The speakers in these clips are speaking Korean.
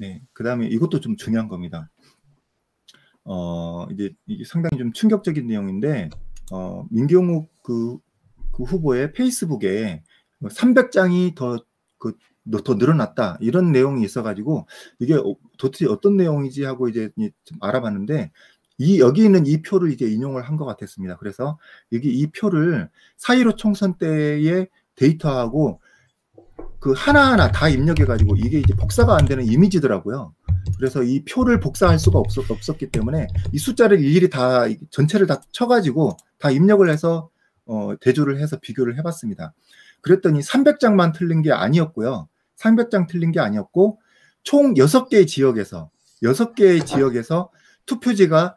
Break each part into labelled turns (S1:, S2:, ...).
S1: 네. 그 다음에 이것도 좀 중요한 겁니다. 어, 이제 이게 상당히 좀 충격적인 내용인데, 어, 민경욱 그, 그 후보의 페이스북에 300장이 더, 그, 더 늘어났다. 이런 내용이 있어가지고, 이게 어, 도대체 어떤 내용이지 하고 이제 좀 알아봤는데, 이, 여기 있는 이 표를 이제 인용을 한 것 같았습니다. 그래서 여기 이 표를 4.15 총선 때의 데이터하고 그 하나하나 다 입력해가지고 이게 이제 복사가 안 되는 이미지더라고요. 그래서 이 표를 복사할 수가 없었, 없었기 때문에 이 숫자를 일일이 다 전체를 다 쳐가지고 다 입력을 해서 어, 대조를 해서 비교를 해봤습니다. 그랬더니 300장만 틀린 게 아니었고요. 300장 틀린 게 아니었고 총 6개의 지역에서 6개의 지역에서 투표지가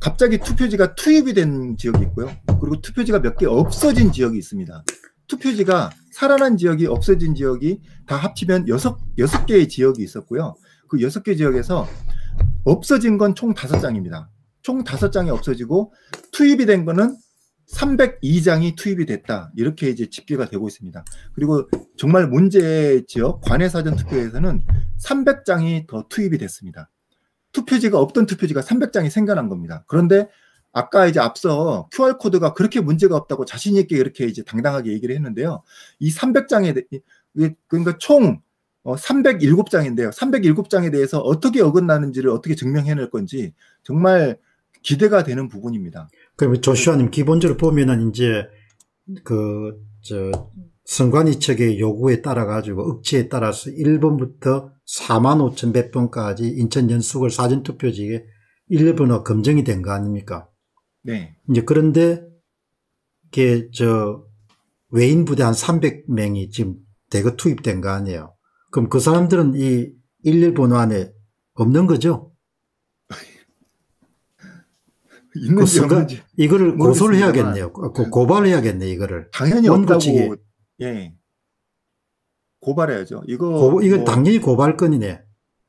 S1: 갑자기 투표지가 투입이 된 지역이 있고요. 그리고 투표지가 몇 개 없어진 지역이 있습니다. 투표지가 살아난 지역이 없어진 지역이 다 합치면 여섯 여섯 개의 지역이 있었고요. 그 여섯 개 지역에서 없어진 건 총 다섯 장입니다. 총 다섯 장이 없어지고 투입이 된 거는 302장이 투입이 됐다. 이렇게 이제 집계가 되고 있습니다. 그리고 정말 문제 지역 관외 사전 투표에서는 300장이 더 투입이 됐습니다. 투표지가 없던 투표지가 300장이 생겨난 겁니다. 그런데 아까 이제 앞서 QR코드가 그렇게 문제가 없다고 자신있게 이렇게 이제 당당하게 얘기를 했는데요. 이 300장에, 그러니까 총 307장인데요. 어, 307장에 대해서 어떻게 어긋나는지를 어떻게 증명해낼 건지 정말 기대가 되는 부분입니다.
S2: 그러면 조슈아님 기본적으로 보면은 이제 그, 저, 선관위 측의 요구에 따라 가지고 억지에 따라서 1번부터 4만 5천 몇 번까지 인천 연수구 사전투표지에 일본어 검증이 된 거 아닙니까?
S1: 네.
S2: 이제 그런데 이게 저 외인 부대 한 300명이 지금 대거 투입된 거 아니에요. 그럼 그 사람들은 이 일일번호 안에 없는 거죠? 있는지 그 없는지 이거를 고소를 해야겠네요. 고, 고발을 해야겠네 이거를.
S1: 당연히 없다고. 예. 고발해야죠. 이거
S2: 고, 이건 뭐, 당연히 고발건이네.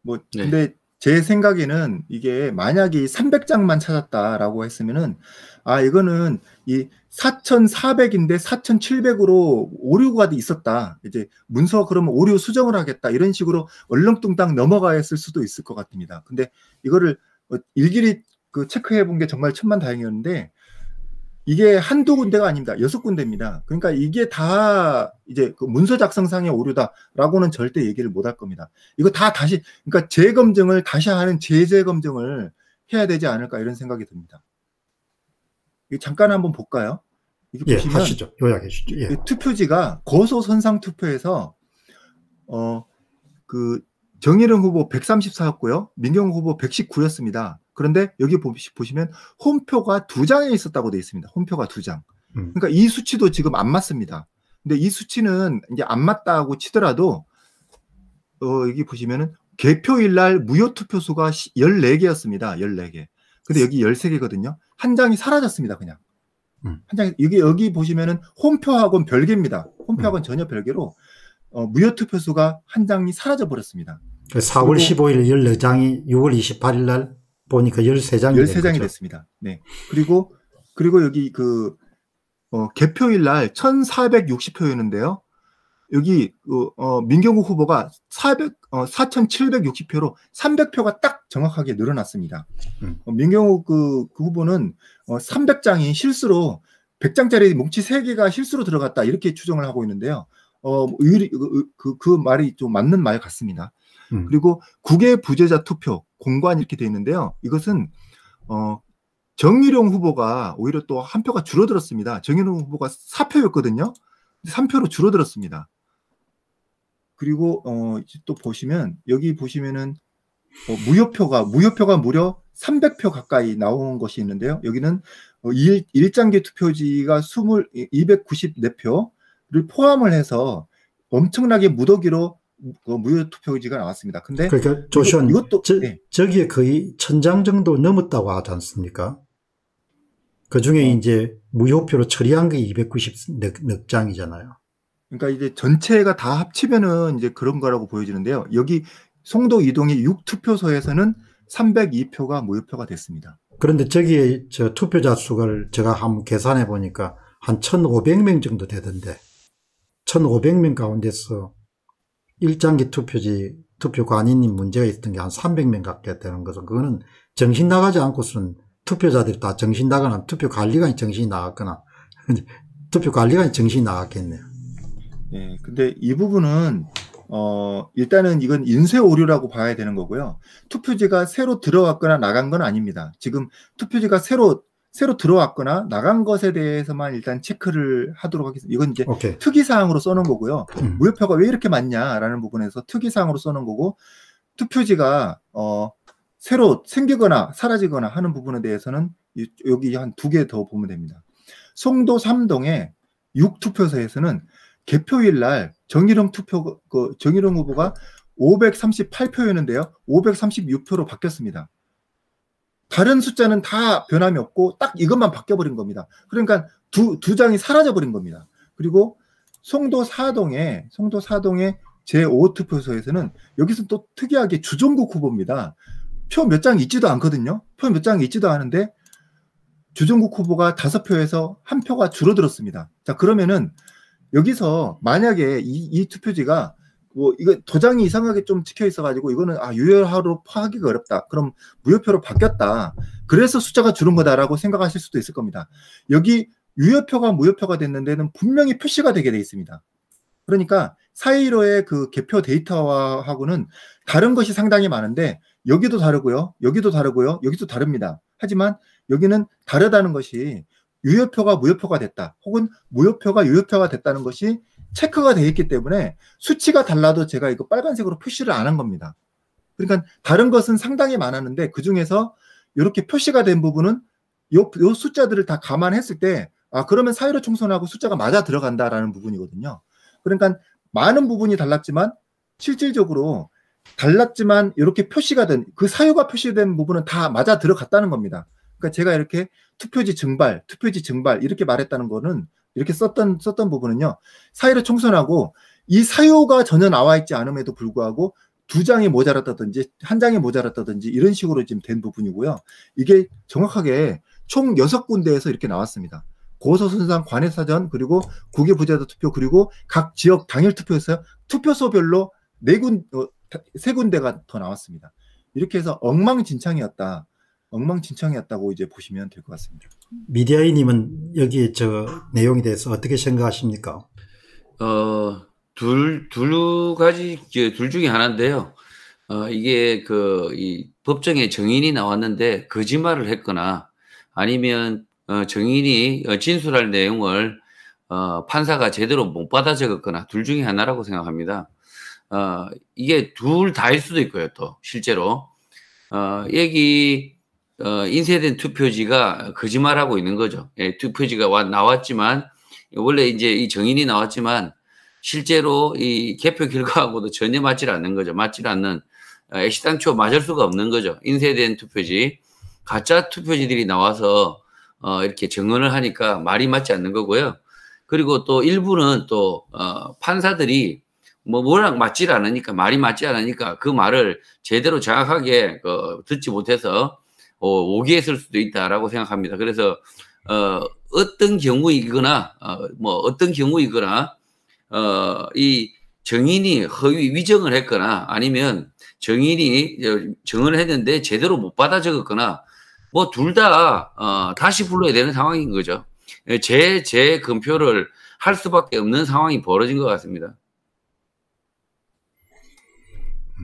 S1: 뭐 네. 근데 제 생각에는 이게 만약에 300장만 찾았다라고 했으면은 아 이거는 이 4,400인데 4,700으로 오류가 있었다. 이제 문서 그러면 오류 수정을 하겠다. 이런 식으로 얼렁뚱땅 넘어가했을 수도 있을 것 같습니다. 근데 이거를 어, 일일이 그 체크해 본 게 정말 천만 다행이었는데 이게 한두 군데가 아닙니다. 여섯 군데입니다. 그러니까 이게 다 이제 그 문서 작성상의 오류다라고는 절대 얘기를 못 할 겁니다. 이거 다 다시 그러니까 재검증을 다시 하는 재재검증을 해야 되지 않을까 이런 생각이 듭니다. 잠깐 한번 볼까요?
S2: 이게 예, 보시면 하시죠. 요약해 주시죠. 예.
S1: 투표지가 고소 선상 투표에서 어 그 정일영 후보 134였고요. 민경 후보 119였습니다. 그런데 여기 보시면 홈표가 두 장에 있었다고 되어 있습니다. 홈표가 두 장. 음. 그러니까 이 수치도 지금 안 맞습니다. 근데 이 수치는 이제 안 맞다고 치더라도 어, 여기 보시면은 개표일 날 무효 투표 수가 14개였습니다. 14개. 근데 여기 13개거든요. 한 장이 사라졌습니다, 그냥. 음. 한 장이 여기 여기 보시면은 홈표하고는 별개입니다. 홈표하고는 음. 전혀 별개로 어, 무효 투표 수가 한 장이 사라져 버렸습니다.
S2: 4월 15일 14장이 6월 28일 날 보니까 13장이
S1: 13장이 됐습니다. 네. 그리고 그리고 여기 그 어, 개표일 날 1460표였는데요. 여기 그, 어, 민경욱 후보가 400, 어, 4,760표로 300표가 딱 정확하게 늘어났습니다. 음. 어, 민경욱 그, 그 후보는 어, 300장이 실수로 100장짜리 뭉치 3개가 실수로 들어갔다 이렇게 추정을 하고 있는데요. 어, 의, 그, 그, 그 말이 좀 맞는 말 같습니다. 음. 그리고 국외 부재자 투표 공관 이렇게 돼 있는데요. 이것은 어 정일용 후보가 오히려 또 한 표가 줄어들었습니다. 정일용 후보가 4표였거든요. 3표로 줄어들었습니다. 그리고 어, 또 보시면 여기 보시면은 어, 무효표가 무효표가 무려 300표 가까이 나온 것이 있는데요. 여기는 어, 일, 일장기 투표지가 20, 294표를 포함을 해서 엄청나게 무더기로 그 무효 투표지가 나왔습니다. 근데
S2: 그러니까 조션 이것도 저, 네. 저기에 거의 천장 정도 넘었다고 하지 않습니까? 그 중에 어. 이제 무효표로 처리한 게 290넉 장이잖아요.
S1: 그러니까 이제 전체가 다 합치면은 이제 그런 거라고 보여지는데요. 여기 송도 이동의 6투표소에서는 302표가 무효표가 됐습니다.
S2: 그런데 저기에 저 투표자 수를 제가 한번 계산해 보니까 한 1,500명 정도 되던데 1,500명 가운데서 1장기 투표지 투표 관인이 문제가 있었던 게 한 300명 가까이 되는 것은 그거는 정신 나가지 않고서는 투표자들이 다 정신 나거나 투표 관리관이 정신이 나갔거나 투표 관리관이 정신이 나갔겠네요.
S1: 예, 근데 이 부분은 어, 일단은 이건 인쇄 오류라고 봐야 되는 거고요. 투표지가 새로 들어왔거나 나간 건 아닙니다. 지금 투표지가 새로 새로 들어왔거나 나간 것에 대해서만 일단 체크를 하도록 하겠습니다. 이건 이제
S2: 오케이.
S1: 특이사항으로 써놓은 거고요.
S2: 음.
S1: 무효표가 왜 이렇게 많냐라는 부분에서 특이사항으로 써놓은 거고 투표지가 어, 새로 생기거나 사라지거나 하는 부분에 대해서는 이- 여기 한 두 개 더 보면 됩니다. 송도 3동의 6투표소에서는 개표일 날 정일영 투표 그 정일영 후보가 538표였는데요. 536표로 바뀌었습니다. 다른 숫자는 다 변함이 없고 딱 이것만 바뀌어버린 겁니다. 그러니까 두, 두 장이 사라져버린 겁니다. 그리고 송도 사동에 송도 사동의 제5투표소에서는 여기서 또 특이하게 주종국 후보입니다. 표 몇 장 있지도 않거든요. 표 몇 장 있지도 않은데 주종국 후보가 다섯 표에서 한 표가 줄어들었습니다. 자 그러면은 여기서 만약에 이, 이 투표지가 뭐 이거 도장이 이상하게 좀 찍혀 있어가지고 이거는 아 유효하로 파악하기가 어렵다. 그럼 무효표로 바뀌었다. 그래서 숫자가 줄은 거다라고 생각하실 수도 있을 겁니다. 여기 유효표가 무효표가 됐는 데는 분명히 표시가 되게 돼 있습니다. 그러니까 4.15의 그 개표 데이터하고는 다른 것이 상당히 많은데 여기도 다르고요. 여기도 다르고요. 여기도 다릅니다. 하지만 여기는 다르다는 것이 유효표가 무효표가 됐다. 혹은 무효표가 유효표가 됐다는 것이 체크가 되어 있기 때문에 수치가 달라도 제가 이거 빨간색으로 표시를 안 한 겁니다. 그러니까 다른 것은 상당히 많았는데 그 중에서 이렇게 표시가 된 부분은 요, 요 숫자들을 다 감안했을 때 아, 그러면 사유로 총선하고 숫자가 맞아 들어간다라는 부분이거든요. 그러니까 많은 부분이 달랐지만 실질적으로 달랐지만 이렇게 표시가 된 그 사유가 표시된 부분은 다 맞아 들어갔다는 겁니다. 그러니까 제가 이렇게 투표지 증발, 투표지 증발 이렇게 말했다는 거는 이렇게 썼던 썼던 부분은요. 사유를 총선하고 이 사유가 전혀 나와 있지 않음에도 불구하고 두 장이 모자랐다든지 한 장이 모자랐다든지 이런 식으로 지금 된 부분이고요. 이게 정확하게 총 여섯 군데에서 이렇게 나왔습니다. 고소선상 관외사전 그리고 국외 부재자 투표 그리고 각 지역 당일 투표에서 투표소별로 네군세 군데가 더 나왔습니다. 이렇게 해서 엉망진창이었다. 엉망진창이었다고 이제 보시면 될 것 같습니다.
S2: 미디아이님은 여기 저 내용에 대해서 어떻게 생각하십니까?
S3: 어, 둘, 둘 가지, 둘 중에 하나인데요. 어, 이게 그, 이 법정에 정인이 나왔는데 거짓말을 했거나 아니면 어, 정인이 어, 진술할 내용을 어, 판사가 제대로 못 받아 적었거나 둘 중에 하나라고 생각합니다. 어, 이게 둘 다일 수도 있고요, 또, 실제로. 어, 여기, 어, 인쇄된 투표지가 거짓말하고 있는 거죠. 예, 투표지가 와, 나왔지만, 원래 이제 이 정인이 나왔지만, 실제로 이 개표 결과하고도 전혀 맞질 않는 거죠. 맞질 않는, 어, 애시당초 맞을 수가 없는 거죠. 인쇄된 투표지. 가짜 투표지들이 나와서, 어, 이렇게 증언을 하니까 말이 맞지 않는 거고요. 그리고 또 일부는 또, 어, 판사들이 뭐 뭐랑 맞질 않으니까 말이 맞지 않으니까 그 말을 제대로 정확하게 그 듣지 못해서 어, 오기했을 수도 있다라고 생각합니다. 그래서 어, 어떤 경우이거나 어, 뭐 어떤 경우이거나 어, 이 정인이 허위 위정을 했거나 아니면 정인이 정을 했는데 제대로 못 받아 적었거나 뭐 둘 다 어, 다시 불러야 되는 상황인 거죠. 재, 재 검표를 할 수밖에 없는 상황이 벌어진 것 같습니다.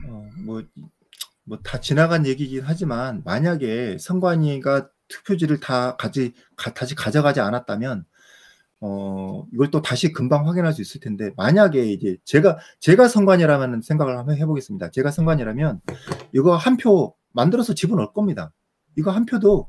S1: 어, 뭐, 뭐 다 지나간 얘기긴 하지만 만약에 선관위가 투표지를 다 가지 가, 다시 가져가지 않았다면 어 이걸 또 다시 금방 확인할 수 있을 텐데 만약에 이제 제가 제가 선관위라면 생각을 한번 해보겠습니다. 제가 선관위라면 이거 한 표 만들어서 집어넣을 겁니다. 이거 한 표도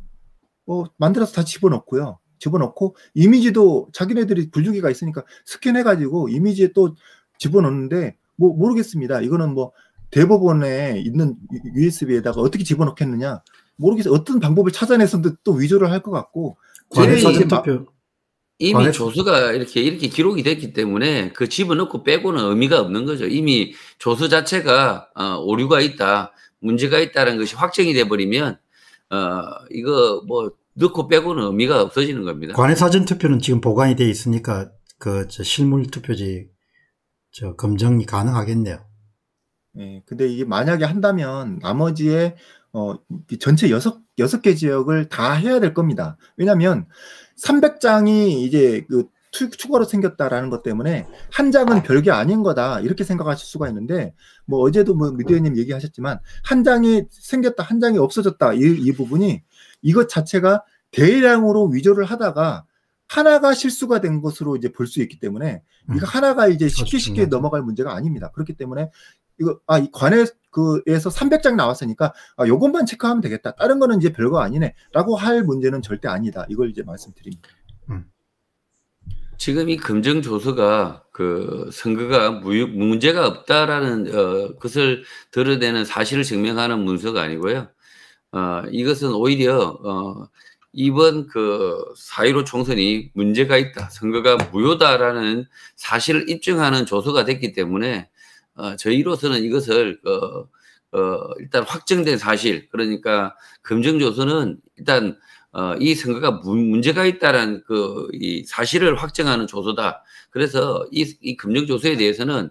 S1: 어, 만들어서 다 집어넣고요. 집어넣고 이미지도 자기네들이 분류기가 있으니까 스캔해가지고 이미지에 또 집어넣는데 뭐 모르겠습니다. 이거는 뭐 대법원에 있는 USB에다가 어떻게 집어넣겠느냐 모르겠어요. 어떤 방법을 찾아내서 또 위조를 할 것 같고
S2: 관외사전
S3: 막-
S2: 투표
S3: 이미
S2: 관외-
S3: 조수가 이렇게 이렇게 기록이 됐기 때문에 그 집어넣고 빼고는 의미가 없는 거죠. 이미 조수 자체가 어, 오류가 있다, 문제가 있다는 것이 확정이 돼 버리면 어, 이거 뭐 넣고 빼고는 의미가 없어지는 겁니다.
S2: 관외사전 투표는 지금 보관이 돼 있으니까 그저 실물 투표지 저 검증이 가능하겠네요.
S1: 예, 근데 이게 만약에 한다면 나머지의 어, 이 전체 여섯 여섯 개 지역을 다 해야 될 겁니다. 왜냐하면 300장이 이제 그 추, 추가로 생겼다라는 것 때문에 한 장은 별게 아닌 거다 이렇게 생각하실 수가 있는데 뭐 어제도 뭐 미디어님 얘기하셨지만 한 장이 생겼다 한 장이 없어졌다 이, 이 부분이 이것 자체가 대량으로 위조를 하다가 하나가 실수가 된 것으로 이제 볼 수 있기 때문에 이거 하나가 이제 쉽게 쉽게. 넘어갈 문제가 아닙니다. 그렇기 때문에 이거 아이 관에 그에서 300장 나왔으니까 아 요것만 체크하면 되겠다. 다른 거는 이제 별거 아니네라고 할 문제는 절대 아니다. 이걸 이제 말씀드립니다.
S3: 지금 이 검정 조서가 그 선거가 무, 문제가 없다라는 어, 것을 드러내는 사실을 증명하는 문서가 아니고요. 어, 이것은 오히려 어, 이번 그4.15 총선이 문제가 있다, 선거가 무효다라는 사실을 입증하는 조서가 됐기 때문에 어, 저희로서는 이것을 어, 어, 일단 확정된 사실, 그러니까 검정 조서는 일단 어, 이 선거가 문- 문제가 있다라는 그 이 사실을 확정하는 조서다. 그래서 이, 이 검정 조서에 대해서는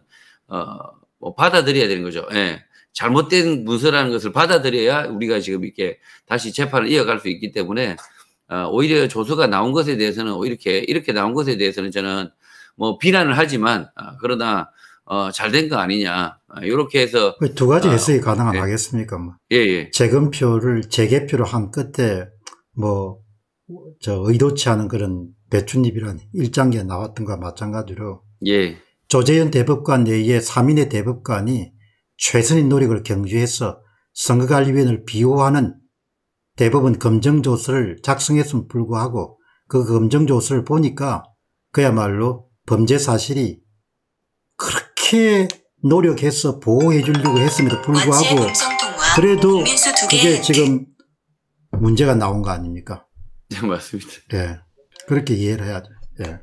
S3: 어, 뭐 받아들여야 되는 거죠. 예. 잘못된 문서라는 것을 받아들여야 우리가 지금 이렇게 다시 재판을 이어갈 수 있기 때문에 어, 오히려 조서가 나온 것에 대해서는 이렇게 이렇게 나온 것에 대해서는 저는 뭐 비난을 하지만 아, 그러나 어, 잘 된 거 아니냐 이렇게 해서
S2: 그두 가지
S3: 아,
S2: 해석이 가능한
S3: 네.
S2: 하겠습니까? 뭐.
S3: 예 예
S2: 재검표를 재개표로 한 끝에 뭐, 저 의도치 않은 그런 배춧잎이란 일장기에 나왔던 것과 마찬가지로
S3: 예.
S2: 조재현 대법관 내에 3인의 대법관이 최선의 노력을 경주해서 선거관리위원회를 비호하는 대법원 검정조서를 작성했음을 불구하고 그 검정조서를 보니까 그야말로 범죄 사실이 그렇게 노력해서 보호해 주려고 했음에도 불구하고 그래도. 그게 지금 문제가 나온 거 아닙니까?
S3: 네, 맞습니다.
S2: 예. 그렇게 이해를 해야죠. 예.